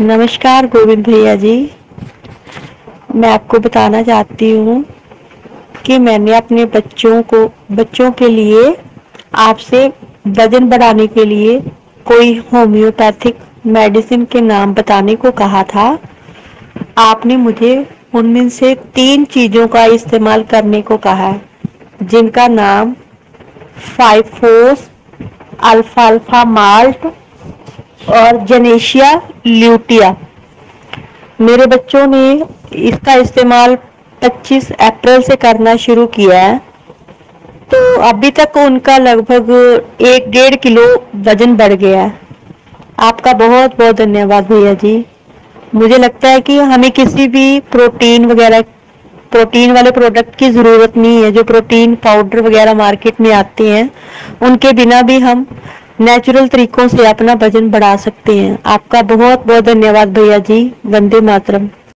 नमस्कार गोविंद भैया जी। मैं आपको बताना चाहती हूँ कि मैंने अपने बच्चों को, बच्चों के लिए आपसे वज़न बढ़ाने के लिए कोई होम्योपैथिक मेडिसिन के नाम बताने को कहा था। आपने मुझे उनमें से तीन चीज़ों का इस्तेमाल करने को कहा है जिनका नाम फाइफोस अल्फाल्फा माल्ट और जनेशिया ल्यूटिया मेरे बच्चों ने इसका इस्तेमाल 25 अप्रैल से करना शुरू किया है। तो अभी तक उनका लगभग एक डेढ़ किलो वज़न बढ़ गया है। आपका बहुत बहुत धन्यवाद भैया जी। मुझे लगता है कि हमें किसी भी प्रोटीन वगैरह, प्रोटीन वाले प्रोडक्ट की ज़रूरत नहीं है। जो प्रोटीन पाउडर वगैरह मार्केट में आते हैं, उनके बिना भी हम नेचुरल तरीकों से अपना वज़न बढ़ा सकते हैं। आपका बहुत बहुत धन्यवाद भैया जी। वंदे मातरम।